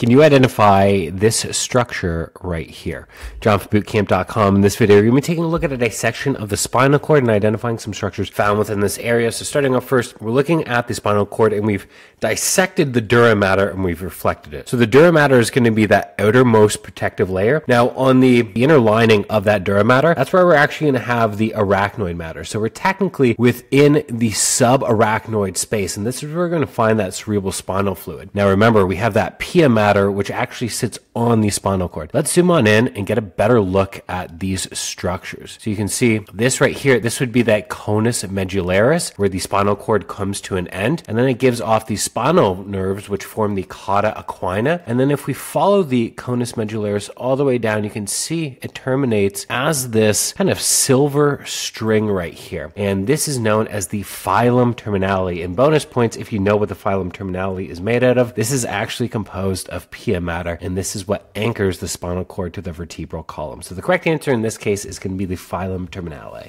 Can you identify this structure right here? JohnForBootcamp.com. In this video, we're going to be taking a look at a dissection of the spinal cord and identifying some structures found within this area. So starting off first, we're looking at the spinal cord and we've dissected the dura mater and we've reflected it. So the dura mater is going to be that outermost protective layer. Now on the inner lining of that dura mater, that's where we're actually going to have the arachnoid mater. So we're technically within the subarachnoid space, and this is where we're going to find that cerebral spinal fluid. Now remember, we have that pia mater, which actually sits on the spinal cord. Let's zoom on in and get a better look at these structures. So you can see this right here, this would be that conus medullaris, where the spinal cord comes to an end, and then it gives off these spinal nerves, which form the cauda equina. And then if we follow the conus medullaris all the way down, you can see it terminates as this kind of silver string right here. And this is known as the filum terminale. And bonus points if you know what the filum terminale is made out of. This is actually composed of pia mater, and this is what anchors the spinal cord to the vertebral column. So the correct answer in this case is going to be the filum terminale.